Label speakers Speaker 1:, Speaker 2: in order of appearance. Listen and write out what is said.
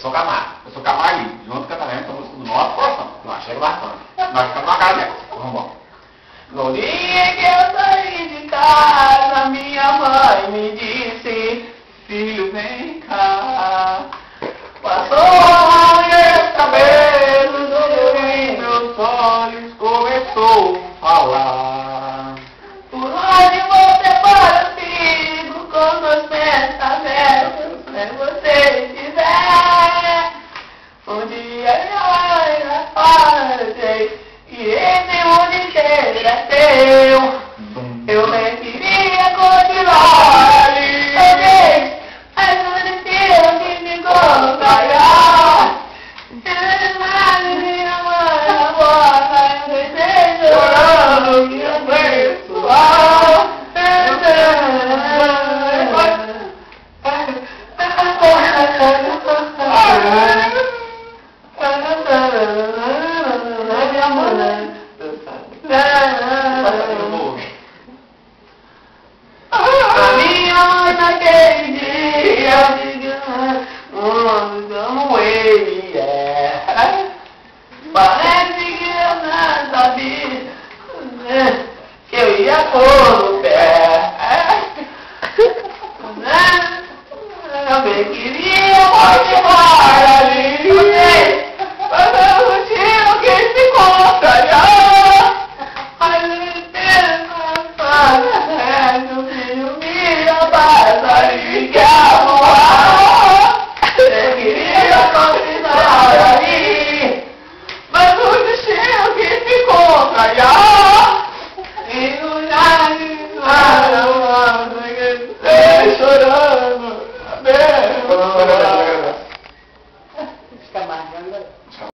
Speaker 1: Eu sou Camargo. Eu sou Camargo. Junto com a Catarina, essa música do nosso coração. Nós chega bastante. Nós ficamos na casa dela. Vamos embora. No dia que eu saí de casa, minha mãe me disse, filho, vem cá. Passou meus cabelos, e meus olhos começou a falar. Por onde você para, filho, com os pensamentos, bem queria continuar ali Mas